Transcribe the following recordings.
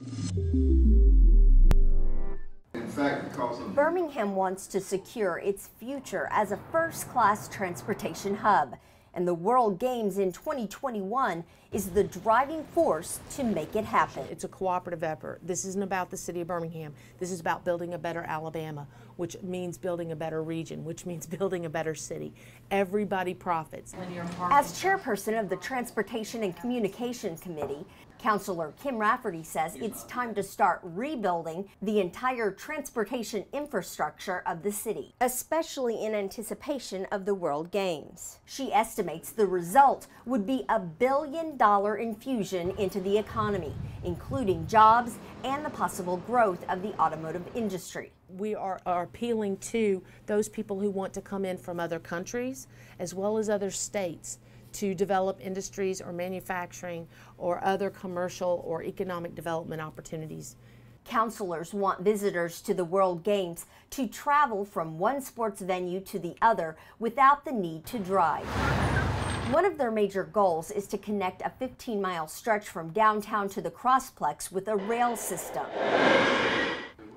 In fact, Birmingham wants to secure its future as a first class transportation hub, and the World Games in 2021 is the driving force to make it happen. It's a cooperative effort. This isn't about the city of Birmingham. This is about building a better Alabama, which means building a better region, which means building a better city. Everybody profits. As chairperson of the Transportation and Communication Committee, Councilor Kim Rafferty says it's time to start rebuilding the entire transportation infrastructure of the city, especially in anticipation of the World Games. She estimates the result would be a billion dollar infusion into the economy, including jobs and the possible growth of the automotive industry. We are, are appealing to those people who want to come in from other countries as well as other states to develop industries or manufacturing or other commercial or economic development opportunities. Councilors want visitors to the World Games to travel from one sports venue to the other without the need to drive. One of their major goals is to connect a 15 mile stretch from downtown to the Crossplex with a rail system.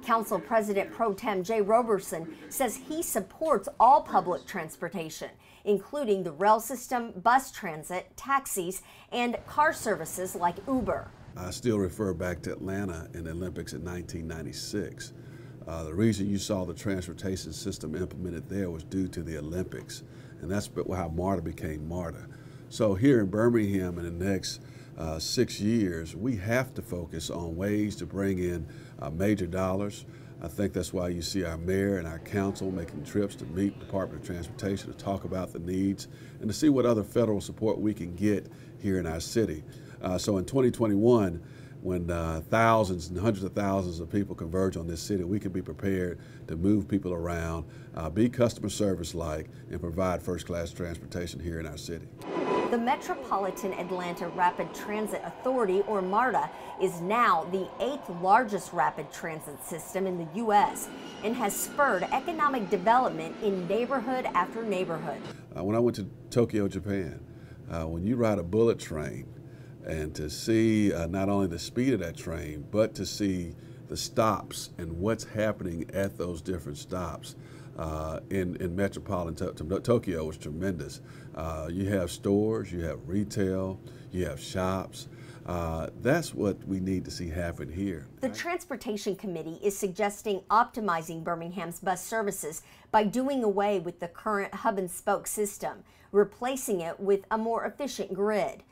Council President Pro Tem Jay Roberson says he supports all public transportation, including the rail system, bus transit, taxis, and car services like Uber. I still refer back to Atlanta and the Olympics in 1996. Uh, the reason you saw the transportation system implemented there was due to the Olympics, and that's how MARTA became MARTA. So here in Birmingham in the next uh, six years, we have to focus on ways to bring in uh, major dollars. I think that's why you see our mayor and our council making trips to meet Department of Transportation to talk about the needs and to see what other federal support we can get here in our city. Uh, so in 2021, when uh, thousands and hundreds of thousands of people converge on this city, we can be prepared to move people around, uh, be customer service like, and provide first class transportation here in our city. The Metropolitan Atlanta Rapid Transit Authority, or MARTA, is now the eighth largest rapid transit system in the U.S. and has spurred economic development in neighborhood after neighborhood. Uh, when I went to Tokyo, Japan, uh, when you ride a bullet train, and to see uh, not only the speed of that train, but to see the stops and what's happening at those different stops. Uh, in, in metropolitan to Tokyo was tremendous. Uh, you have stores, you have retail, you have shops. Uh, that's what we need to see happen here. The Transportation Committee is suggesting optimizing Birmingham's bus services by doing away with the current hub and spoke system, replacing it with a more efficient grid.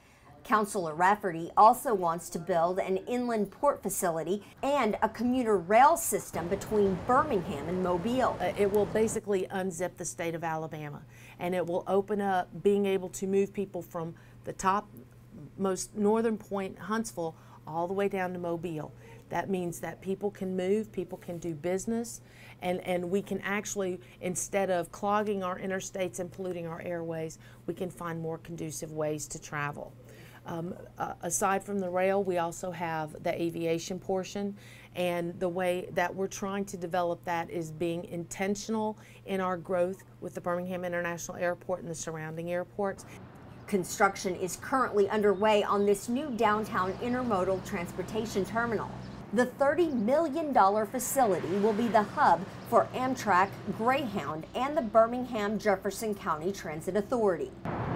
Councilor Rafferty also wants to build an inland port facility and a commuter rail system between Birmingham and Mobile. Uh, it will basically unzip the state of Alabama and it will open up being able to move people from the top most northern point, Huntsville, all the way down to Mobile. That means that people can move, people can do business, and, and we can actually, instead of clogging our interstates and polluting our airways, we can find more conducive ways to travel. Um, uh, aside from the rail, we also have the aviation portion, and the way that we're trying to develop that is being intentional in our growth with the Birmingham International Airport and the surrounding airports. Construction is currently underway on this new downtown intermodal transportation terminal. The $30 million facility will be the hub for Amtrak, Greyhound, and the Birmingham Jefferson County Transit Authority.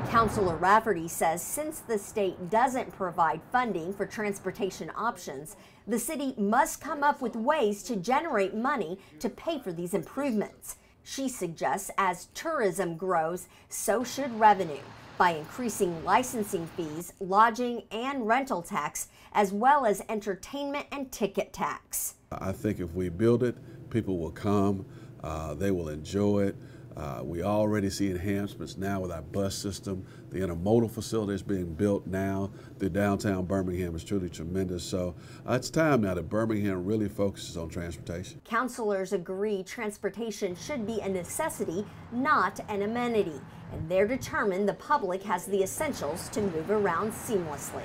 Councilor Rafferty says since the state doesn't provide funding for transportation options, the city must come up with ways to generate money to pay for these improvements. She suggests as tourism grows, so should revenue by increasing licensing fees, lodging, and rental tax, as well as entertainment and ticket tax. I think if we build it, people will come, uh, they will enjoy it. Uh, we already see enhancements now with our bus system. The intermodal facility is being built now. The downtown Birmingham is truly tremendous. So uh, it's time now that Birmingham really focuses on transportation. Councilors agree transportation should be a necessity, not an amenity. And they're determined the public has the essentials to move around seamlessly.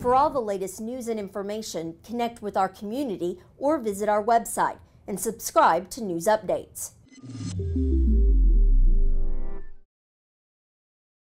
For all the latest news and information, connect with our community or visit our website and subscribe to news updates.